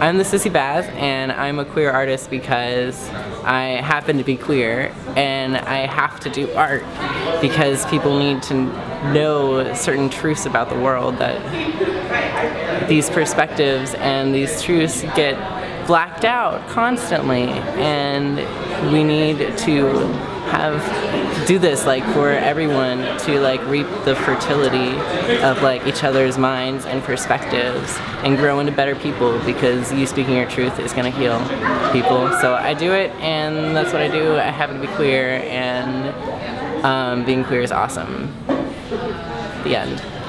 I'm the Sissy Bas, and I'm a queer artist because I happen to be queer, and I have to do art because people need to know certain truths about the world that these perspectives and these truths get blacked out constantly, and we need to have do this like for everyone to like reap the fertility of like each other's minds and perspectives and grow into better people because you speaking your truth is going to heal people. So i do it and that's what i do. I happen to be queer and um, being queer is awesome. The end